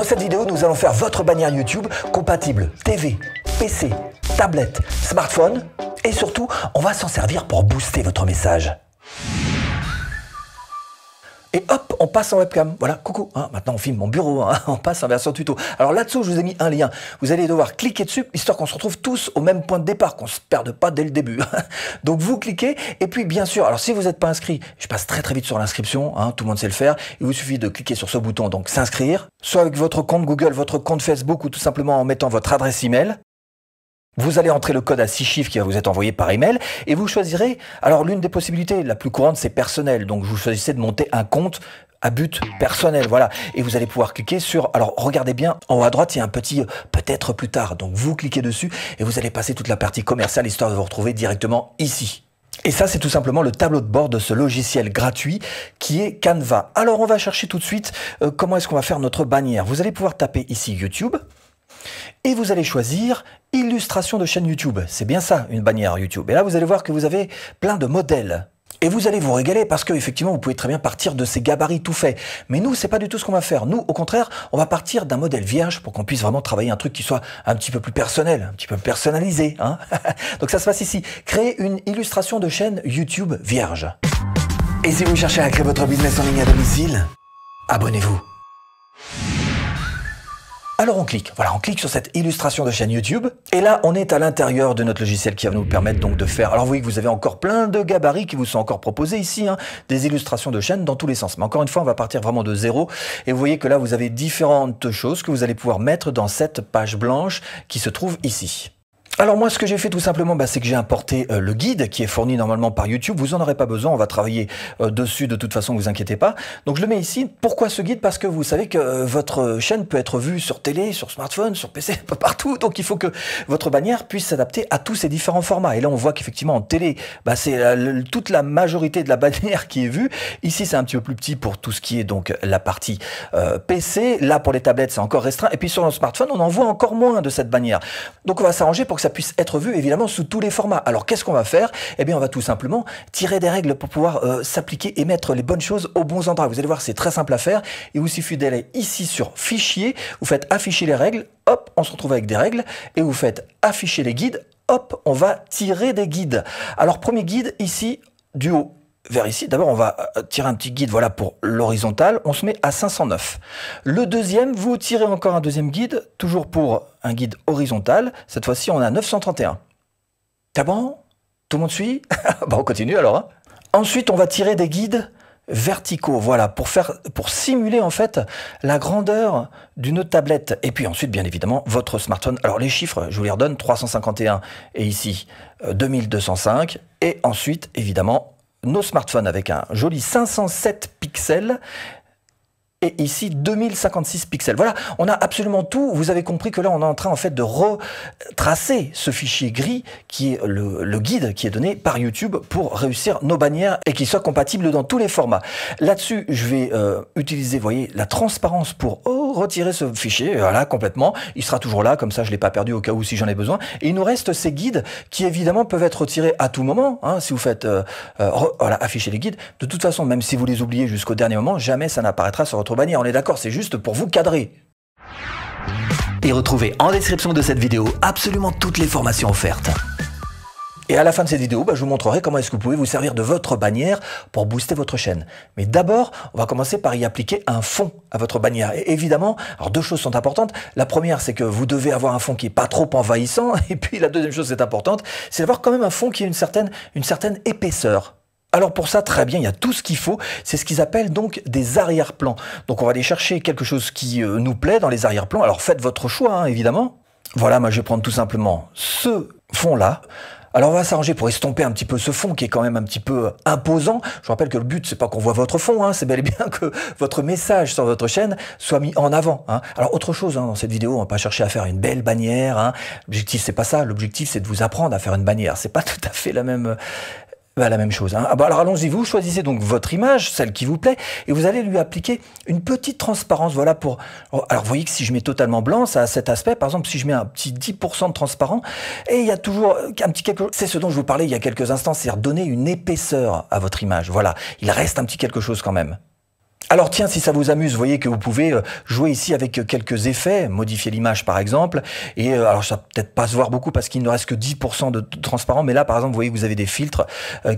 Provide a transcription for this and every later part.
Dans cette vidéo, nous allons faire votre bannière YouTube compatible TV, PC, tablette, smartphone et surtout, on va s'en servir pour booster votre message. Et hop, on passe en webcam. Voilà, coucou. Hein, maintenant, on filme mon bureau. Hein, on passe en version tuto. Alors là-dessous, je vous ai mis un lien. Vous allez devoir cliquer dessus, histoire qu'on se retrouve tous au même point de départ, qu'on se perde pas dès le début. Donc vous cliquez, et puis bien sûr, alors si vous n'êtes pas inscrit, je passe très très vite sur l'inscription. Hein, tout le monde sait le faire. Il vous suffit de cliquer sur ce bouton, donc s'inscrire, soit avec votre compte Google, votre compte Facebook, ou tout simplement en mettant votre adresse email. Vous allez entrer le code à 6 chiffres qui va vous être envoyé par email et vous choisirez. Alors l'une des possibilités la plus courante c'est personnel. Donc vous choisissez de monter un compte à but personnel, voilà. Et vous allez pouvoir cliquer sur, alors regardez bien, en haut à droite, il y a un petit peut-être plus tard. Donc vous cliquez dessus et vous allez passer toute la partie commerciale histoire de vous retrouver directement ici. Et ça, c'est tout simplement le tableau de bord de ce logiciel gratuit qui est Canva. Alors on va chercher tout de suite euh, comment est-ce qu'on va faire notre bannière. Vous allez pouvoir taper ici YouTube. Et vous allez choisir illustration de chaîne YouTube. C'est bien ça, une bannière YouTube. Et là, vous allez voir que vous avez plein de modèles. Et vous allez vous régaler parce que effectivement vous pouvez très bien partir de ces gabarits tout faits. Mais nous c'est pas du tout ce qu'on va faire. Nous au contraire on va partir d'un modèle vierge pour qu'on puisse vraiment travailler un truc qui soit un petit peu plus personnel, un petit peu personnalisé. Hein Donc ça se passe ici. Créer une illustration de chaîne YouTube vierge. Et si vous cherchez à créer votre business en ligne à domicile, abonnez-vous. Alors on clique, voilà, on clique sur cette illustration de chaîne YouTube, et là on est à l'intérieur de notre logiciel qui va nous permettre donc de faire. Alors vous voyez que vous avez encore plein de gabarits qui vous sont encore proposés ici, hein, des illustrations de chaîne dans tous les sens. Mais encore une fois, on va partir vraiment de zéro, et vous voyez que là vous avez différentes choses que vous allez pouvoir mettre dans cette page blanche qui se trouve ici. Alors moi, ce que j'ai fait tout simplement, bah, c'est que j'ai importé euh, le guide qui est fourni normalement par YouTube. Vous en aurez pas besoin, on va travailler euh, dessus de toute façon, vous inquiétez pas. Donc je le mets ici. Pourquoi ce guide? Parce que vous savez que euh, votre chaîne peut être vue sur télé, sur smartphone, sur PC, pas partout. Donc il faut que votre bannière puisse s'adapter à tous ces différents formats. Et là, on voit qu'effectivement en télé, bah, c'est toute la majorité de la bannière qui est vue. Ici, c'est un petit peu plus petit pour tout ce qui est donc la partie PC. Là, pour les tablettes, c'est encore restreint. Et puis sur le smartphone, on en voit encore moins de cette bannière. Donc on va s'arranger pour ça puisse être vu évidemment sous tous les formats. Alors qu'est-ce qu'on va faire? Eh bien on va tout simplement tirer des règles pour pouvoir euh, s'appliquer et mettre les bonnes choses aux bons endroits. Vous allez voir c'est très simple à faire. Il vous suffit d'aller ici sur fichier, vous faites afficher les règles, hop on se retrouve avec des règles et vous faites afficher les guides, hop on va tirer des guides. Alors premier guide ici du haut vers ici. D'abord, on va euh, tirer un petit guide voilà pour l'horizontale. On se met à 509. Le deuxième, vous tirez encore un deuxième guide, toujours pour un guide horizontal. Cette fois-ci, on a 931. T'as bon? Tout le monde suit? Bon, on continue alors. Hein. Ensuite, on va tirer des guides verticaux, voilà, pour faire, pour simuler en fait la grandeur d'une tablette. Et puis ensuite, bien évidemment, votre smartphone. Alors les chiffres, je vous les redonne, 351 et ici 2205. Euh, et ensuite, évidemment, nos smartphones avec un joli 507 pixels et ici 2056 pixels. Voilà, on a absolument tout. Vous avez compris que là, on est en train en fait de retracer ce fichier gris qui est le, guide qui est donné par YouTube pour réussir nos bannières et qui soit compatible dans tous les formats. Là-dessus, je vais euh, utiliser, vous voyez, la transparence pour oh, retirer ce fichier, voilà, complètement. Il sera toujours là, comme ça, je l'ai pas perdu au cas où si j'en ai besoin. Et il nous reste ces guides qui évidemment peuvent être retirés à tout moment. Hein, si vous faites, euh, euh, voilà, afficher les guides. De toute façon, même si vous les oubliez jusqu'au dernier moment, jamais ça n'apparaîtra sur votre bannière, on est d'accord, c'est juste pour vous cadrer. Et retrouvez en description de cette vidéo absolument toutes les formations offertes. Et à la fin de cette vidéo, bah, je vous montrerai comment est-ce que vous pouvez vous servir de votre bannière pour booster votre chaîne. Mais d'abord, on va commencer par y appliquer un fond à votre bannière. Et évidemment, alors deux choses sont importantes. La première, c'est que vous devez avoir un fond qui est pas trop envahissant. Et puis la deuxième chose, c'est importante, c'est d'avoir quand même un fond qui a une certaine, une certaine épaisseur. Alors pour ça, très bien, il y a tout ce qu'il faut. C'est ce qu'ils appellent donc des arrière-plans. Donc on va aller chercher quelque chose qui euh, nous plaît dans les arrière-plans. Alors faites votre choix, hein, évidemment. Voilà, moi je vais prendre tout simplement ce fond-là. Alors on va s'arranger pour estomper un petit peu ce fond qui est quand même un petit peu imposant. Je vous rappelle que le but c'est pas qu'on voit votre fond, hein, c'est bel et bien que votre message sur votre chaîne soit mis en avant. Hein. Alors autre chose hein, dans cette vidéo, on va pas chercher à faire une belle bannière. Hein. L'objectif c'est pas ça. L'objectif c'est de vous apprendre à faire une bannière. C'est pas tout à fait la même bah, la même chose. Hein. Ah bah, alors allons-y, vous choisissez donc votre image, celle qui vous plaît, et vous allez lui appliquer une petite transparence. Voilà pour. Oh, alors vous voyez que si je mets totalement blanc, ça a cet aspect. Par exemple, si je mets un petit 10% de transparent, et il y a toujours un petit quelque chose. C'est ce dont je vous parlais il y a quelques instants, c'est-à-dire donner une épaisseur à votre image. Voilà, il reste un petit quelque chose quand même. Alors tiens, si ça vous amuse, vous voyez que vous pouvez euh, jouer ici avec euh, quelques effets, modifier l'image par exemple, et euh, alors ça peut-être pas se voir beaucoup parce qu'il ne reste que 10% de transparent, mais là par exemple, vous voyez que vous avez des filtres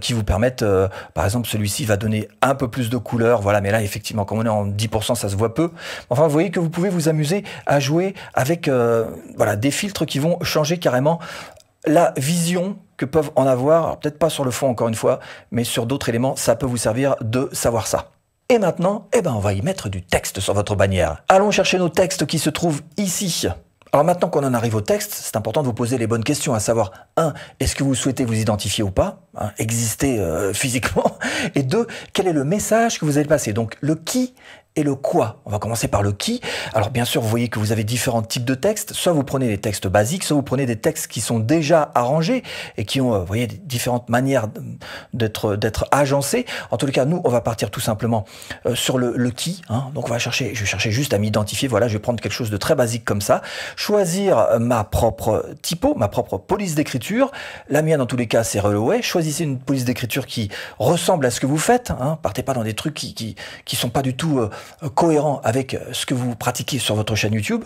qui vous permettent, par exemple celui-ci va donner un peu plus de couleur, voilà, mais là effectivement, comme on est en 10%, ça se voit peu. Enfin, vous voyez que vous pouvez vous amuser à jouer avec voilà, des filtres qui vont changer carrément la vision que peuvent en avoir, peut-être pas sur le fond encore une fois, mais sur d'autres éléments, ça peut vous servir de savoir ça. Et maintenant, eh ben, on va y mettre du texte sur votre bannière. Allons chercher nos textes qui se trouvent ici. Alors maintenant qu'on en arrive au texte, c'est important de vous poser les bonnes questions, à savoir, un, est-ce que vous souhaitez vous identifier ou pas, hein, exister euh, physiquement, et deux, quel est le message que vous allez passer. Donc le qui et le quoi. On va commencer par le qui. Alors bien sûr, vous voyez que vous avez différents types de textes. Soit vous prenez des textes basiques, soit vous prenez des textes qui sont déjà arrangés et qui ont, euh, vous voyez, différentes manières d'être d'être agencés. En tous les cas, nous, on va partir tout simplement euh, sur le, qui. Hein. Donc on va chercher, je vais chercher juste à m'identifier. Voilà, je vais prendre quelque chose de très basique comme ça. Choisir euh, ma propre typo, ma propre police d'écriture. La mienne, en tous les cas, c'est Reloway. Choisissez une police d'écriture qui ressemble à ce que vous faites. Hein. Partez pas dans des trucs qui qui, qui sont pas du tout cohérent avec ce que vous pratiquez sur votre chaîne YouTube.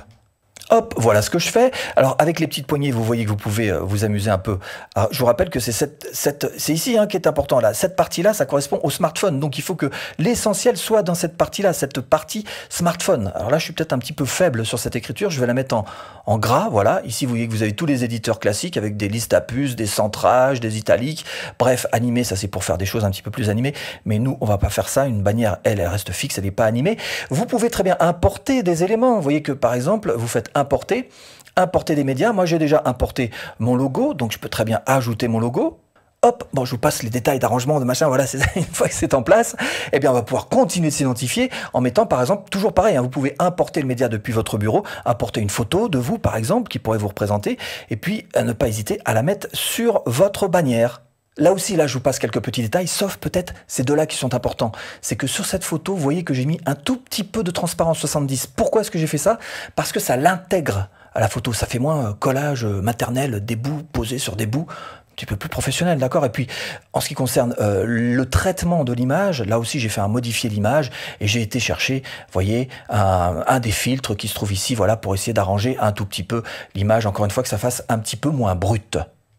Hop, voilà ce que je fais. Alors avec les petites poignées, vous voyez que vous pouvez euh, vous amuser un peu. Alors, je vous rappelle que c'est cette, cette c'est ici hein, qui est important là. Cette partie-là, ça correspond au smartphone. Donc il faut que l'essentiel soit dans cette partie-là, cette partie smartphone. Alors là, je suis peut-être un petit peu faible sur cette écriture. Je vais la mettre en, en gras. Voilà. Ici, vous voyez que vous avez tous les éditeurs classiques avec des listes à puces, des centrages, des italiques. Bref, animé, ça c'est pour faire des choses un petit peu plus animées. Mais nous, on va pas faire ça. Une bannière, elle, elle reste fixe, elle n'est pas animée. Vous pouvez très bien importer des éléments. Vous voyez que par exemple, vous faites importer, importer des médias. Moi, j'ai déjà importé mon logo, donc je peux très bien ajouter mon logo. Hop, bon, je vous passe les détails d'arrangement de machin. Voilà, une fois que c'est en place, eh bien, on va pouvoir continuer de s'identifier en mettant, par exemple, toujours pareil. Hein, vous pouvez importer le média depuis votre bureau, importer une photo de vous, par exemple, qui pourrait vous représenter, et puis ne pas hésiter à la mettre sur votre bannière. Là aussi, là, je vous passe quelques petits détails, sauf peut-être ces deux-là qui sont importants. C'est que sur cette photo, vous voyez que j'ai mis un tout petit peu de transparence 70. Pourquoi est-ce que j'ai fait ça? Parce que ça l'intègre à la photo. Ça fait moins euh, collage euh, maternel, des bouts posés sur des bouts un petit peu plus professionnel, d'accord? Et puis, en ce qui concerne euh, le traitement de l'image, là aussi, j'ai fait un modifier l'image et j'ai été chercher, voyez, un, un, des filtres qui se trouve ici, voilà, pour essayer d'arranger un tout petit peu l'image, encore une fois, que ça fasse un petit peu moins brute.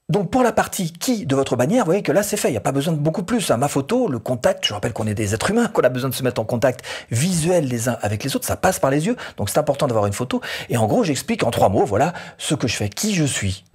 Donc pour la partie qui de votre bannière, vous voyez que là c'est fait, il n'y a pas besoin de beaucoup plus. Hein. Ma photo, le contact, je rappelle qu'on est des êtres humains, qu'on a besoin de se mettre en contact visuel les uns avec les autres, ça passe par les yeux, donc c'est important d'avoir une photo. Et en gros j'explique en trois mots, voilà ce que je fais, qui je suis,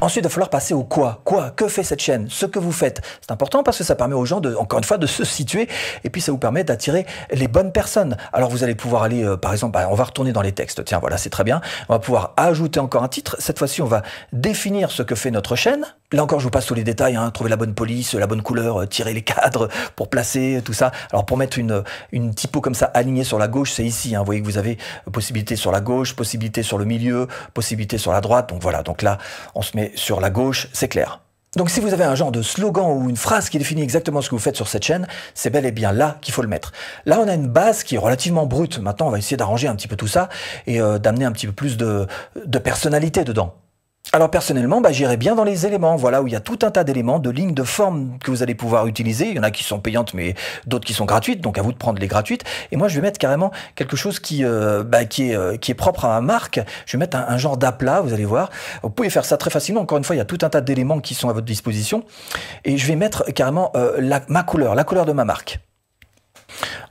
Ensuite, il va falloir passer au quoi. Quoi? Que fait cette chaîne? Ce que vous faites. C'est important parce que ça permet aux gens, de, encore une fois, de se situer et puis ça vous permet d'attirer les bonnes personnes. Alors vous allez pouvoir aller, euh, par exemple, bah, on va retourner dans les textes. Tiens, voilà, c'est très bien. On va pouvoir ajouter encore un titre. Cette fois-ci, on va définir ce que fait notre chaîne. Là encore, je vous passe tous les détails. Hein, trouver la bonne police, la bonne couleur, euh, tirer les cadres pour placer tout ça. Alors pour mettre une, une typo comme ça alignée sur la gauche, c'est ici. Hein. Vous voyez que vous avez possibilité sur la gauche, possibilité sur le milieu, possibilité sur la droite. Donc voilà. Donc là, on se met sur la gauche, c'est clair. Donc si vous avez un genre de slogan ou une phrase qui définit exactement ce que vous faites sur cette chaîne, c'est bel et bien là qu'il faut le mettre. Là, on a une base qui est relativement brute. Maintenant, on va essayer d'arranger un petit peu tout ça et euh, d'amener un petit peu plus de, de personnalité dedans. Alors personnellement, bah, j'irai bien dans les éléments, voilà, où il y a tout un tas d'éléments, de lignes, de formes que vous allez pouvoir utiliser. Il y en a qui sont payantes, mais d'autres qui sont gratuites, donc à vous de prendre les gratuites. Et moi, je vais mettre carrément quelque chose qui, euh, bah, qui, est, euh, qui est propre à ma marque. Je vais mettre un, genre d'aplat, vous allez voir. Vous pouvez faire ça très facilement. Encore une fois, il y a tout un tas d'éléments qui sont à votre disposition. Et je vais mettre carrément euh, ma couleur, la couleur de ma marque.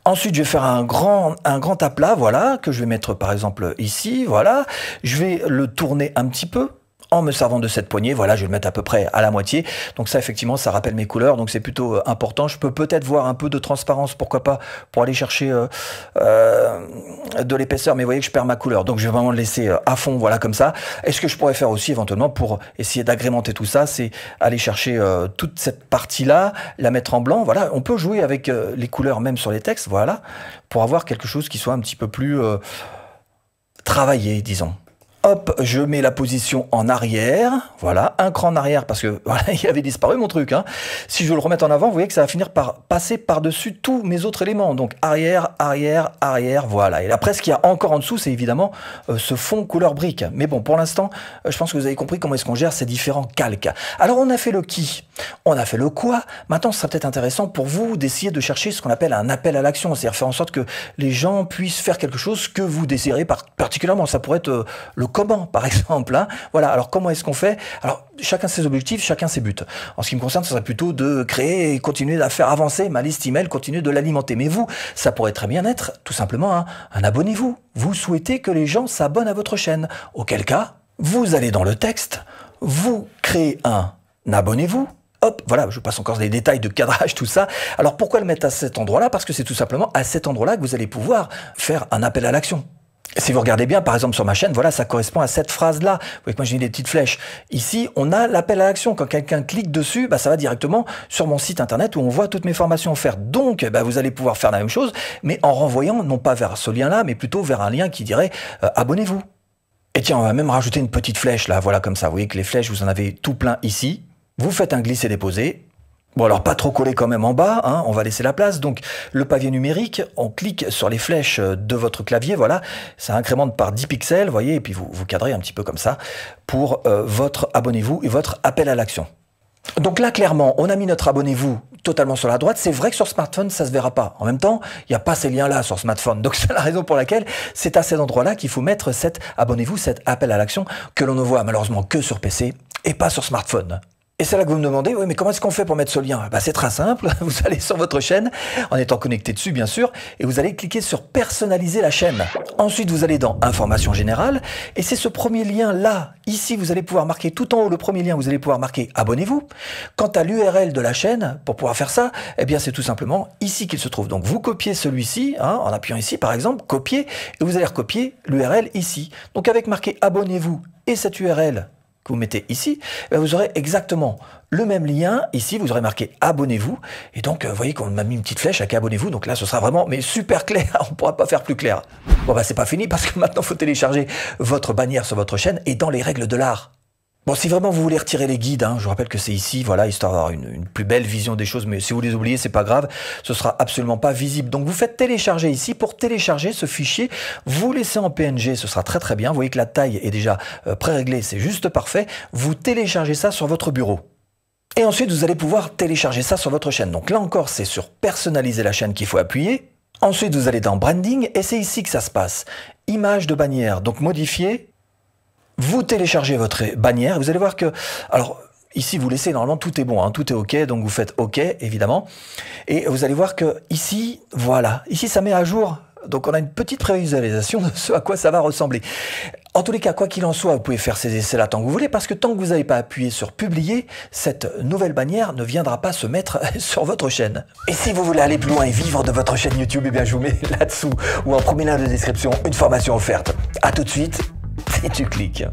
Ensuite, je vais faire un grand, un grand aplat, voilà, que je vais mettre par exemple ici, voilà. Je vais le tourner un petit peu, en me servant de cette poignée. Voilà, je vais le mettre à peu près à la moitié. Donc ça, effectivement, ça rappelle mes couleurs. Donc c'est plutôt euh, important. Je peux peut-être voir un peu de transparence, pourquoi pas, pour aller chercher euh, euh, de l'épaisseur. Mais vous voyez que je perds ma couleur. Donc je vais vraiment le laisser à fond, voilà, comme ça. Et ce que je pourrais faire aussi, éventuellement, pour essayer d'agrémenter tout ça, c'est aller chercher toute cette partie-là, la mettre en blanc. Voilà, on peut jouer avec les couleurs même sur les textes, voilà, pour avoir quelque chose qui soit un petit peu plus travaillé, disons. Hop, je mets la position en arrière. Voilà, un cran en arrière parce que voilà, il avait disparu mon truc. Hein. Si je le remettre en avant, vous voyez que ça va finir par passer par-dessus tous mes autres éléments. Donc arrière, arrière, arrière, voilà. Et après, ce qu'il y a encore en dessous, c'est évidemment euh, ce fond couleur brique. Mais bon, pour l'instant, euh, je pense que vous avez compris comment est-ce qu'on gère ces différents calques. Alors, on a fait le qui, on a fait le quoi? Maintenant, ce sera peut-être intéressant pour vous d'essayer de chercher ce qu'on appelle un appel à l'action, c'est-à-dire faire en sorte que les gens puissent faire quelque chose que vous désirez particulièrement. Ça pourrait être euh, le comment, par exemple. Hein. Voilà. Alors comment est-ce qu'on fait? Alors chacun ses objectifs, chacun ses buts. En ce qui me concerne, ce serait plutôt de créer et continuer à faire avancer ma liste email, continuer de l'alimenter. Mais vous, ça pourrait très bien être tout simplement un, un abonnez-vous. Vous souhaitez que les gens s'abonnent à votre chaîne. Auquel cas, vous allez dans le texte, vous créez un abonnez-vous Hop, voilà, je passe encore des détails de cadrage, tout ça. Alors pourquoi le mettre à cet endroit-là? Parce que c'est tout simplement à cet endroit-là que vous allez pouvoir faire un appel à l'action. Si vous regardez bien, par exemple sur ma chaîne, voilà, ça correspond à cette phrase-là. Vous voyez que moi j'ai des petites flèches. Ici, on a l'appel à l'action. Quand quelqu'un clique dessus, bah, ça va directement sur mon site internet où on voit toutes mes formations offertes. Donc, bah, vous allez pouvoir faire la même chose, mais en renvoyant non pas vers ce lien-là, mais plutôt vers un lien qui dirait euh, abonnez-vous. Et tiens, on va même rajouter une petite flèche là, voilà comme ça. Vous voyez que les flèches, vous en avez tout plein ici. Vous faites un glisser-déposer. Bon alors pas trop collé quand même en bas, hein, on va laisser la place. Donc le papier numérique, on clique sur les flèches de votre clavier, voilà, ça incrémente par 10 pixels, voyez, et puis vous, vous cadrez un petit peu comme ça pour euh, votre abonnez-vous et votre appel à l'action. Donc là, clairement, on a mis notre abonnez-vous totalement sur la droite. C'est vrai que sur smartphone, ça se verra pas. En même temps, il n'y a pas ces liens-là sur smartphone. Donc c'est la raison pour laquelle c'est à cet endroit-là qu'il faut mettre cet abonnez-vous, cet appel à l'action que l'on ne voit malheureusement que sur PC et pas sur smartphone. Et c'est là que vous me demandez, oui, mais comment est-ce qu'on fait pour mettre ce lien? Bah, C'est très simple, vous allez sur votre chaîne, en étant connecté dessus bien sûr, et vous allez cliquer sur personnaliser la chaîne. Ensuite, vous allez dans information générale, et c'est ce premier lien là, ici, vous allez pouvoir marquer tout en haut le premier lien, vous allez pouvoir marquer abonnez-vous. Quant à l'URL de la chaîne, pour pouvoir faire ça, eh bien c'est tout simplement ici qu'il se trouve. Donc vous copiez celui-ci, hein, en appuyant ici par exemple, copier, et vous allez recopier l'URL ici. Donc avec marqué abonnez-vous et cette URL que vous mettez ici, eh vous aurez exactement le même lien. Ici, vous aurez marqué abonnez-vous. Et donc, euh, vous voyez qu'on m'a mis une petite flèche avec abonnez-vous. Donc là, ce sera vraiment mais super clair. On ne pourra pas faire plus clair. Bon, bah, c'est pas fini parce que maintenant, faut télécharger votre bannière sur votre chaîne et dans les règles de l'art. Bon, si vraiment vous voulez retirer les guides, hein, je vous rappelle que c'est ici, voilà, histoire d'avoir une, plus belle vision des choses, mais si vous les oubliez, c'est pas grave, ce sera absolument pas visible. Donc vous faites télécharger ici. Pour télécharger ce fichier, vous laissez en PNG, ce sera très très bien. Vous voyez que la taille est déjà euh, pré-réglée, c'est juste parfait. Vous téléchargez ça sur votre bureau. Et ensuite, vous allez pouvoir télécharger ça sur votre chaîne. Donc là encore, c'est sur personnaliser la chaîne qu'il faut appuyer. Ensuite, vous allez dans branding et c'est ici que ça se passe. Image de bannière, donc modifier vous téléchargez votre bannière, vous allez voir que, alors ici vous laissez normalement tout est bon, hein, tout est ok, donc vous faites ok évidemment, et vous allez voir que ici, voilà, ici ça met à jour. Donc on a une petite prévisualisation de ce à quoi ça va ressembler. En tous les cas, quoi qu'il en soit, vous pouvez faire ces essais-là tant que vous voulez, parce que tant que vous n'avez pas appuyé sur publier, cette nouvelle bannière ne viendra pas se mettre sur votre chaîne. Et si vous voulez aller plus loin et vivre de votre chaîne YouTube, eh bien je vous mets là-dessous ou en premier lien de description une formation offerte. A tout de suite et tu cliques.